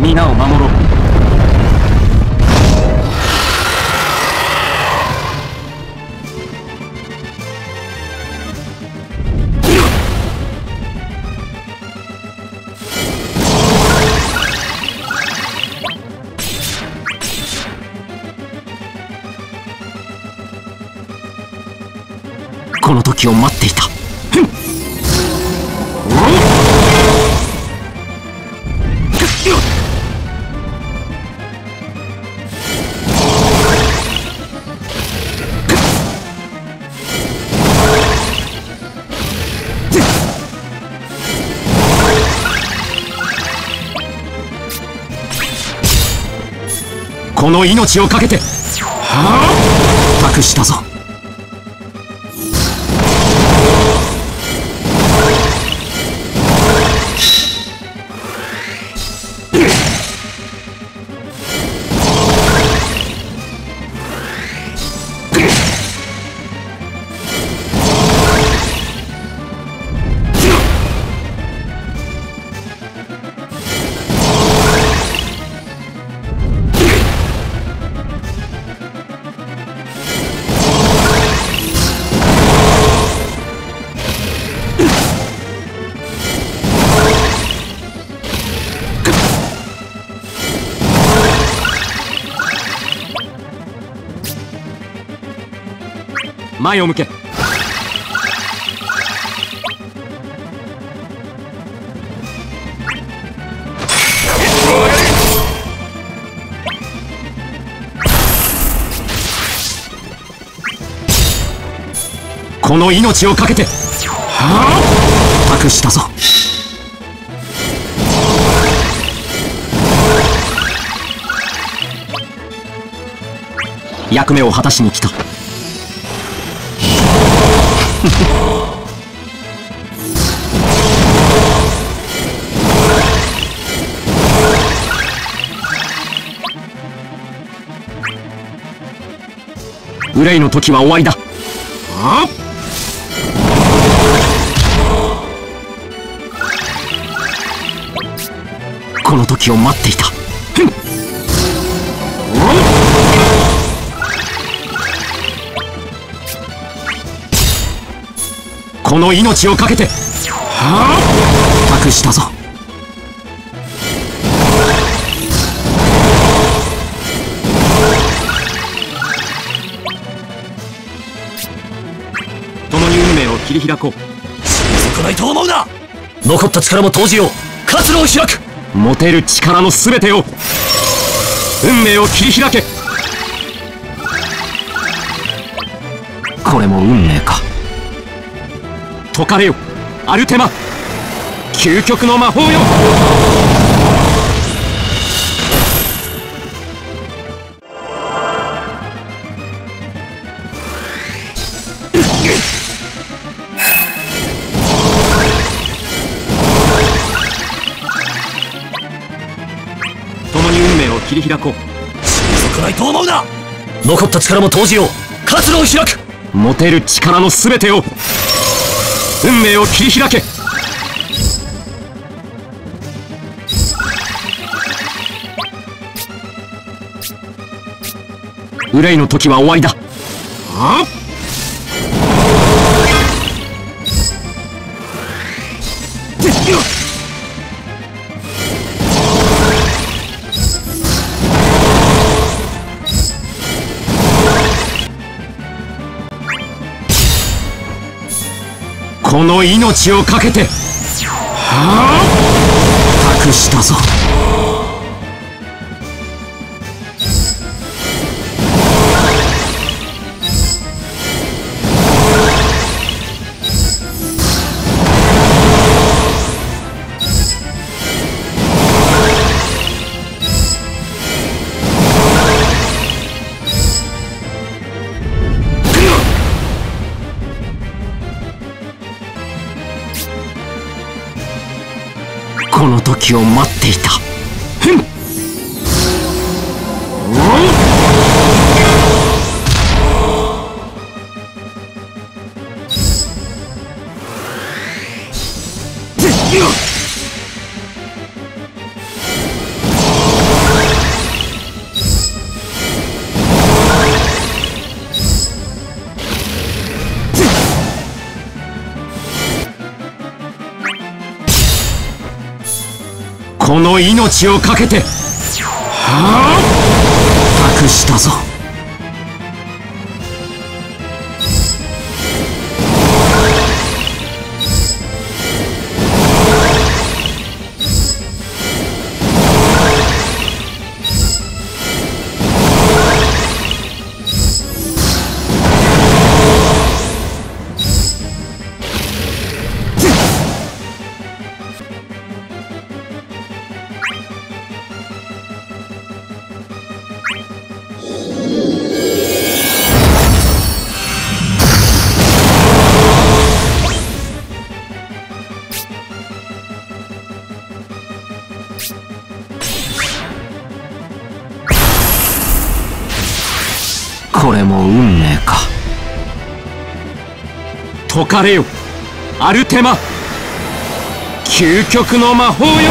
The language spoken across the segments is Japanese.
皆を守ろう。この時を待っていた。この命をかけて。はあ？託したぞ。前を向け。この命をかけて。はあ？託したぞ。役目を果たしに来た。憂いの時は終わりだ。この時を待っていた。この命をかけて。託したぞ開こう。少ないと思うな。残った力も投じよ。う活路を開く。持てる力の全てを。運命を切り開け。これも運命か。解かれよ。アルテマ。究極の魔法よ 切り開こう。少ないと思うな。残った力も投じよう。活路を開く。持てる力の全てを。運命を切り開け。憂いの時は終わりだこの命をかけて。はあ？託したぞ。この時を待っていた。この命を懸けてはあ託したぞ。これも運命か。解かれよ。アルテマ。究極の魔法よ。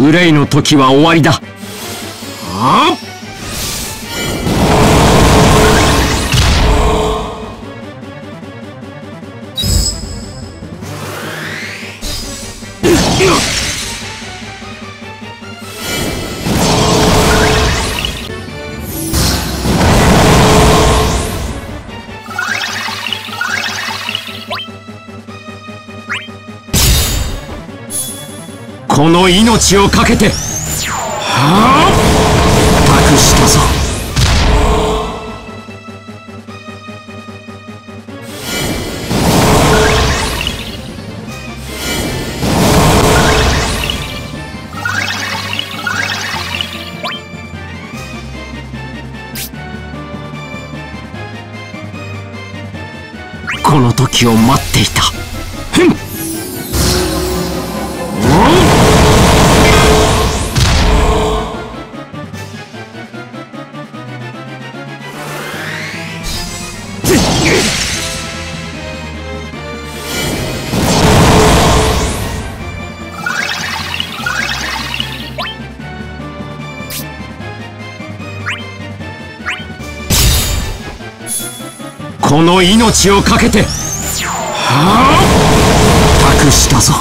憂いの時は終わりだ。はあ？この命を懸けてはあ？託したぞ。この時を待っていた。その命を懸けてはあ？託したぞ。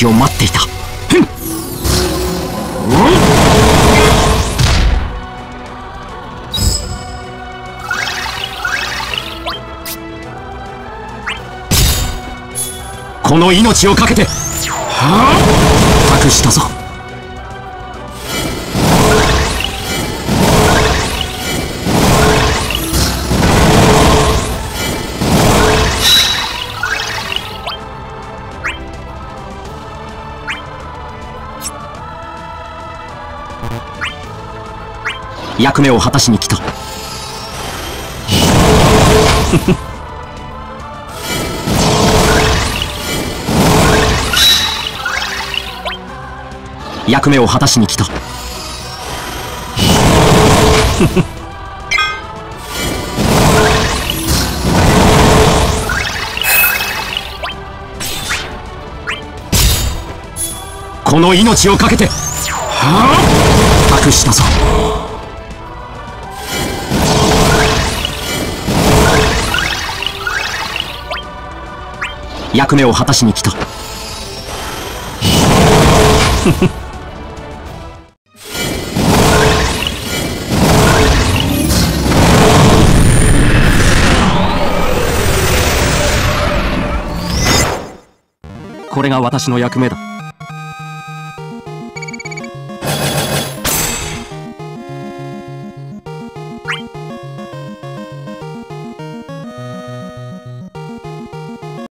時を待っていた。この命を懸けてはあ？託したぞ役目を果たしに来た。役目を果たしに来た。この命を懸けてはあ託したぞ。役目を果たしに来た。これが私の役目だ。